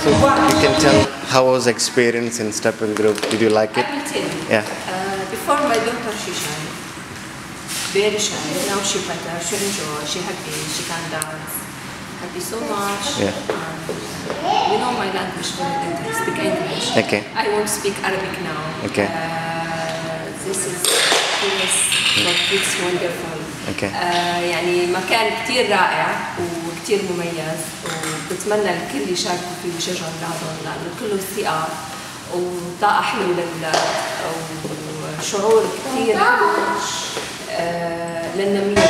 So you can tell how was experience in Step n Groove? Did you like it? Yeah. Uh, before my daughter, she shy, very shy. Now she better. Uh, she enjoy. She happy. She can dance. Happy so much. Yeah. Um, you know my language better than I speak English. Okay. I won't speak Arabic now. Okay. Uh, this is yes, but it's wonderful. Okay. Uh, يعني مكان كتير رائع. وكتير مميز وبتمنى الكل يشاركوا فيه ويشجعوا اولادهم لأنه كله ثقه وطاقه حلوة لل وشعور كتير. حلو آه للنمية